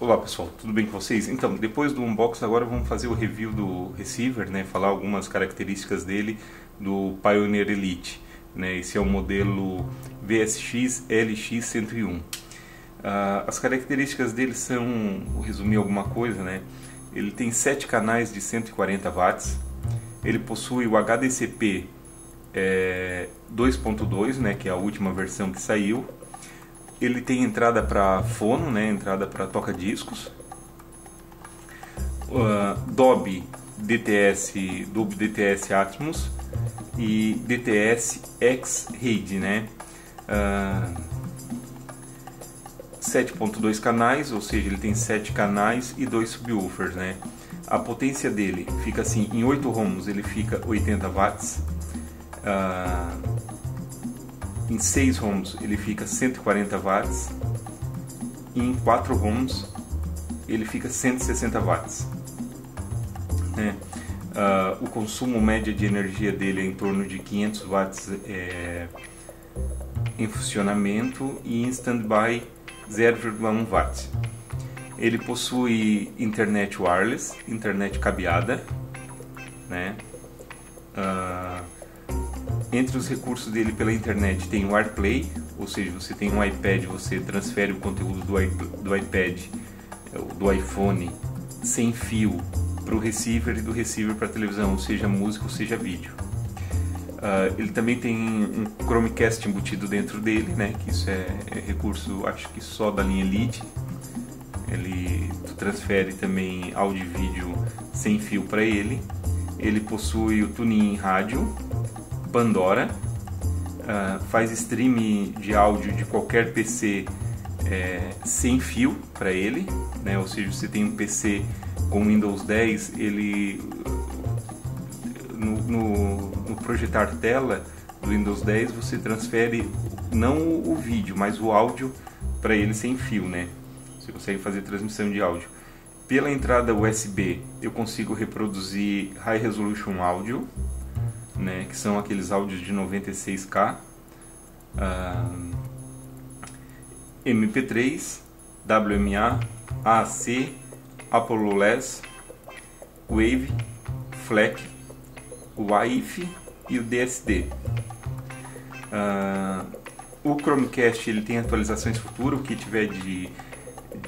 Olá pessoal, tudo bem com vocês? Então, depois do unboxing agora vamos fazer o review do receiver, né? Falar algumas características dele do Pioneer Elite, né? Esse é o modelo VSX LX101. Uh, as características dele são, vou resumir alguma coisa, né? Ele tem 7 canais de 140 watts. Ele possui o HDCP é, 2.2, né? Que é a última versão que saiu ele tem entrada para fono, né, entrada para toca-discos. Uh, Dolby DTS, Dolby DTS Atmos e DTS X-Raid, né? Uh, 7.2 canais, ou seja, ele tem 7 canais e 2 subwoofers, né? A potência dele fica assim, em 8 ohms ele fica 80 watts. Uh, em 6 ohms ele fica 140 watts e em 4 ohms ele fica 160 watts. Uh, o consumo médio de energia dele é em torno de 500 watts é, em funcionamento e em standby 0,1 watts. Ele possui internet wireless, internet cabeada, né? Uh, entre os recursos dele pela internet tem o AirPlay, ou seja, você tem um iPad, você transfere o conteúdo do, do iPad, é, do iPhone, sem fio para o receiver e do receiver para a televisão, seja música ou seja vídeo. Uh, ele também tem um Chromecast embutido dentro dele, né? Que isso é, é recurso, acho que só da linha Elite. Ele transfere também áudio e vídeo sem fio para ele. Ele possui o tuning em rádio, Pandora, uh, faz stream de áudio de qualquer PC é, sem fio para ele, né? ou seja, você tem um PC com Windows 10, ele no, no, no projetar tela do Windows 10 você transfere não o vídeo, mas o áudio para ele sem fio, né? Você consegue fazer transmissão de áudio. Pela entrada USB eu consigo reproduzir High Resolution áudio né, que são aqueles áudios de 96K, uh, MP3, WMA, AAC, Apollo LES, Wave, FLAC, o AIF e o DSD. Uh, ah, o Chromecast ele tem atualizações futuras, o que tiver de,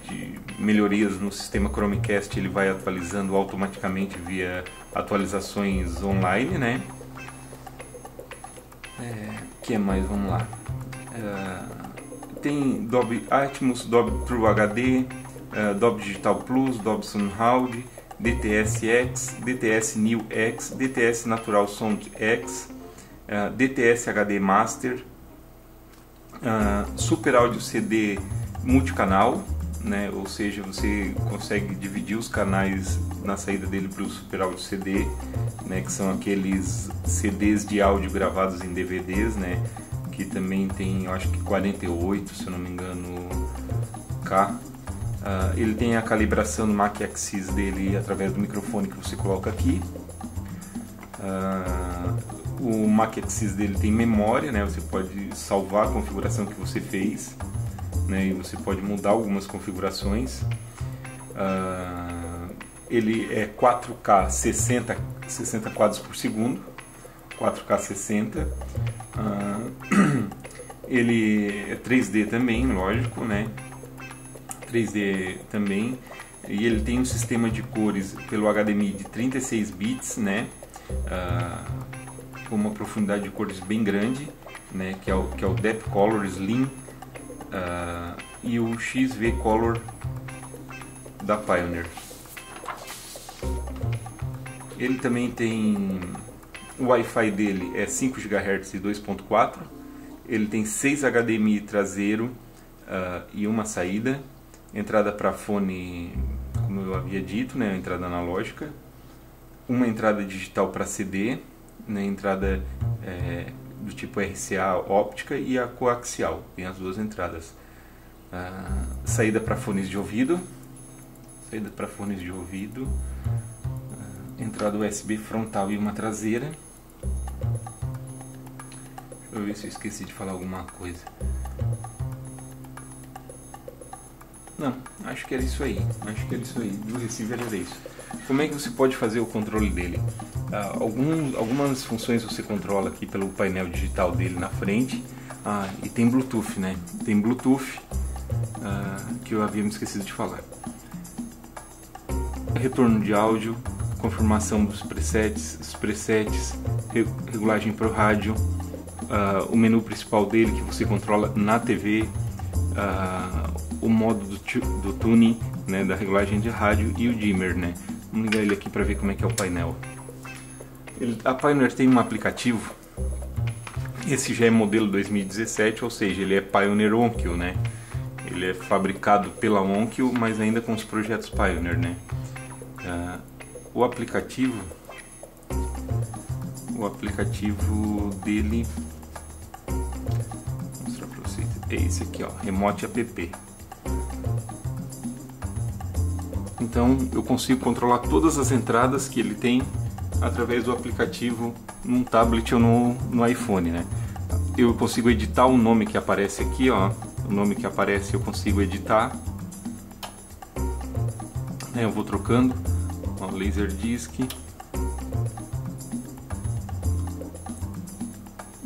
de melhorias no sistema Chromecast ele vai atualizando automaticamente via atualizações online, né? É, que mais? Vamos lá. É, tem Dolby Atmos, Dolby True HD, é, Dolby Digital Plus, Dolby Surround, DTS X, DTS New X, DTS Natural Sound X, é, DTS HD Master, é, Super Audio CD multicanal, né? ou seja, você consegue dividir os canais na saída dele para o Super Audio CD, né? que são aqueles CDs de áudio gravados em DVDs, né? que também tem, eu acho que 48, se eu não me engano, K. Uh, ele tem a calibração do Mac Axis dele através do microfone que você coloca aqui. Uh, o Mac Axis dele tem memória, né? Você pode salvar a configuração que você fez né, e você pode mudar algumas configurações. Uh, ele é 4K 60, 60 quadros por segundo, 4K 60. Uh, ele é 3D também, lógico, né? 3D também. E ele tem um sistema de cores pelo HDMI de 36 bits, né? Uh, com uma profundidade de cores bem grande, né? Que é o, que é o Depth Color Slim uh, e o XV Color da Pioneer. Ele também tem o Wi-Fi dele é 5 GHz e 2.4. Ele tem 6 HDMI traseiro uh, e uma saída. Entrada para fone, como eu havia dito, né, entrada analógica. Uma entrada digital para CD, né, entrada é, do tipo RCA óptica e a coaxial, tem as duas entradas. Ah, saída para fones de ouvido, saída para fones de ouvido, entrada USB frontal e uma traseira. Deixa eu ver se eu esqueci de falar alguma coisa. Não, acho que era isso aí. Acho que era isso aí. Do receiver era isso. Como é que você pode fazer o controle dele? Ah, algum, algumas funções você controla aqui pelo painel digital dele na frente. Ah, e tem Bluetooth, né? Tem Bluetooth ah, que eu havia me esquecido de falar. Retorno de áudio, confirmação dos presets, os presets, regulagem para o rádio, uh, o menu principal dele que você controla na TV, uh, o modo do, do tuning, né, da regulagem de rádio e o dimmer, né. Vamos ligar ele aqui para ver como é que é o painel. Ele, a Pioneer tem um aplicativo. Esse já é modelo 2017, ou seja, ele é Pioneer Onkyo, né? Ele é fabricado pela Onkyo, mas ainda com os projetos Pioneer, né? Uh, o aplicativo o aplicativo dele vou mostrar para vocês. É esse aqui ó remote app. Então eu consigo controlar todas as entradas que ele tem através do aplicativo num tablet ou no, no iPhone né? Eu consigo editar o nome que aparece aqui ó. O nome que aparece eu consigo editar. Eu vou trocando ó, Laserdisc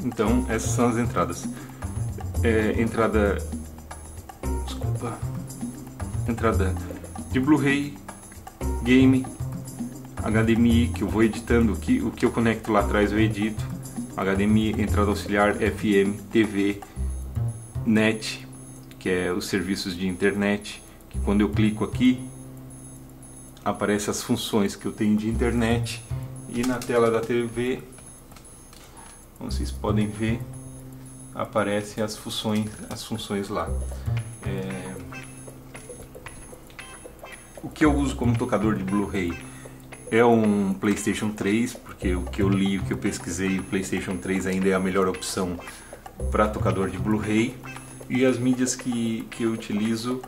então essas são as entradas. É, entrada desculpa entrada de Blu-ray game HDMI que eu vou editando o que, o que eu conecto lá atrás eu edito HDMI, entrada auxiliar, FM, TV, NET, que é os serviços de internet, que quando eu clico aqui aparece as funções que eu tenho de internet e na tela da TV como vocês podem ver aparecem as funções as funções lá. É... o que eu uso como tocador de Blu-ray é um PlayStation 3 porque o que eu li o que eu pesquisei o PlayStation 3 ainda é a melhor opção para tocador de Blu-ray. E as mídias que, que eu utilizo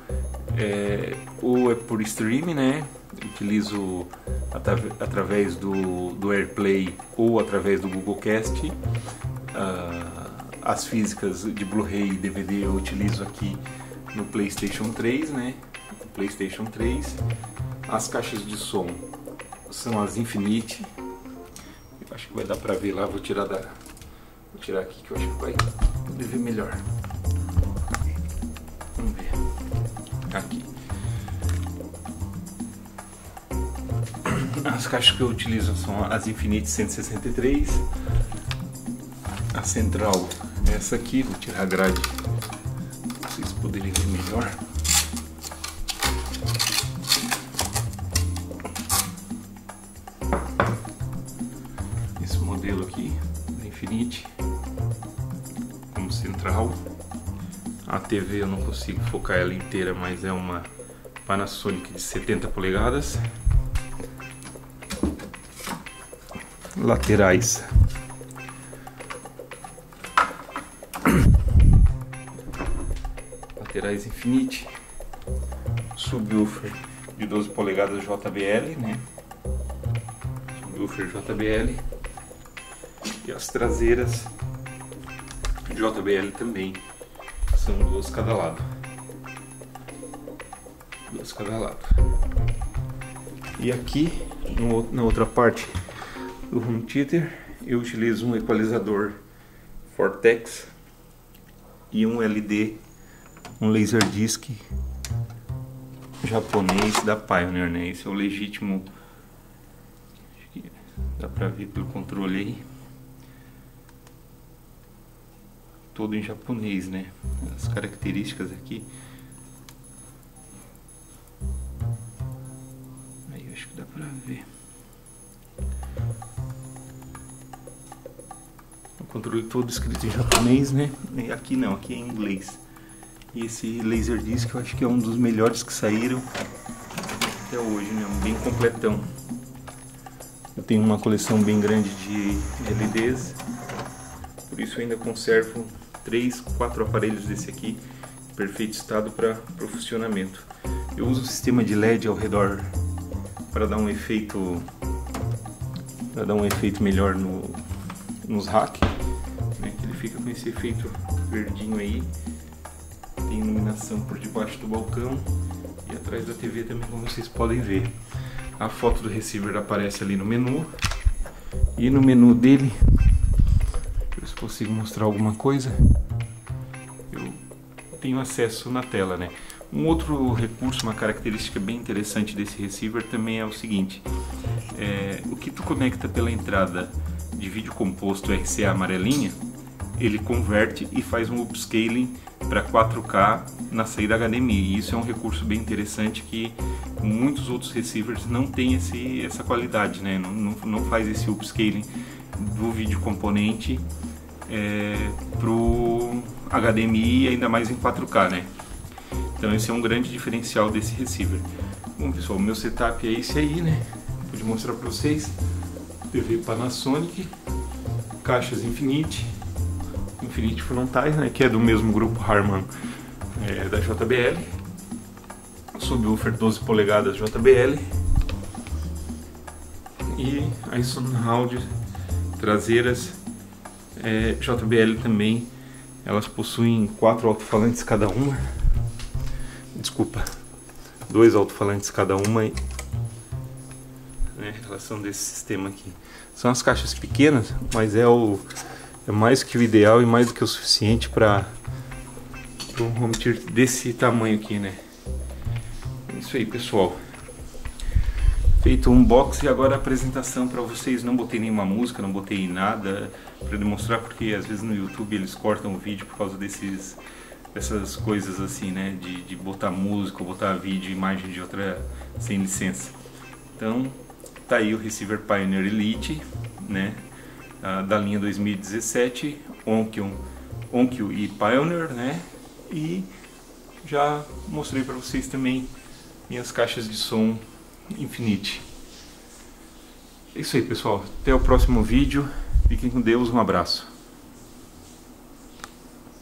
é, ou é por streaming né utilizo através do, do AirPlay ou através do Google Cast. Uh, as físicas de Blu-ray e DVD eu utilizo aqui no PlayStation 3, né? PlayStation 3. As caixas de som são as Infinite. Eu acho que vai dar pra ver lá, vou tirar da vou tirar aqui que eu acho que vai ver melhor. Vamos ver. Aqui. As caixas que eu utilizo são as Infinite 163. A central essa aqui, vou tirar a grade para vocês poderem ver melhor. Esse modelo aqui da Infinite como central. A TV eu não consigo focar ela inteira, mas é uma Panasonic de 70 polegadas. Laterais. Laterais Infinite, subwoofer de 12 polegadas JBL, né? Subwoofer JBL e as traseiras JBL também, são duas cada lado. Duas cada lado. E aqui, no, na outra parte do home theater eu utilizo um equalizador Vortex e um LD, um laser disc japonês da Pioneer, né? Esse é o legítimo, dá pra ver pelo controle aí, todo em japonês, né? As características aqui. Controle todo escrito em japonês, né? E aqui não, aqui é em inglês. E esse Laserdisc eu acho que é um dos melhores que saíram até hoje, né? Bem completão. Eu tenho uma coleção bem grande de LEDs, por isso ainda conservo três, quatro aparelhos desse aqui em perfeito estado para o funcionamento. Eu uso o sistema de LED ao redor para dar um efeito para dar um efeito melhor no, nos hacks fica com esse efeito verdinho aí. Tem iluminação por debaixo do balcão atrás da TV também, como vocês podem ver. A foto do receiver aparece ali no menu. E no menu dele, deixa eu se consigo mostrar alguma coisa. Eu tenho acesso na tela, né? Um outro recurso, uma característica bem interessante desse receiver também é o seguinte: é, o que tu conecta pela entrada de vídeo composto RCA amarelinha, ele converte e faz um upscaling para 4K na saída HDMI. E isso é um recurso bem interessante que muitos outros receivers não têm esse, essa qualidade, né? não, não, não faz esse upscaling do vídeo componente é, para o HDMI ainda mais em 4K. Né? Então esse é um grande diferencial desse receiver. Bom pessoal, o meu setup é esse aí, né? Vou mostrar para vocês. TV Panasonic, caixas Infinite, Infinite frontais, né? Que é do mesmo grupo Harman é, da JBL. Subwoofer 12 polegadas JBL. E as Soundhound traseiras é, JBL também. Elas possuem quatro alto-falantes cada uma desculpa, dois alto-falantes cada uma, né, em relação desse sistema aqui. São as caixas pequenas, mas é o é mais que o ideal e mais do que o suficiente para um home theater desse tamanho aqui, né? É isso aí, pessoal. Feito um unboxing e agora a apresentação para vocês. Não botei nenhuma música, não botei nada para demonstrar porque às vezes no YouTube eles cortam o vídeo por causa desses essas coisas assim, né? De, de botar música, botar vídeo, imagem de outra sem licença. Então, tá aí o receiver Pioneer Elite, né? Da linha 2017, Onkyo, Onkyo e Pioneer, né? E já mostrei para vocês também minhas caixas de som Infinite. É isso aí, pessoal. Até o próximo vídeo. Fiquem com Deus. Um abraço.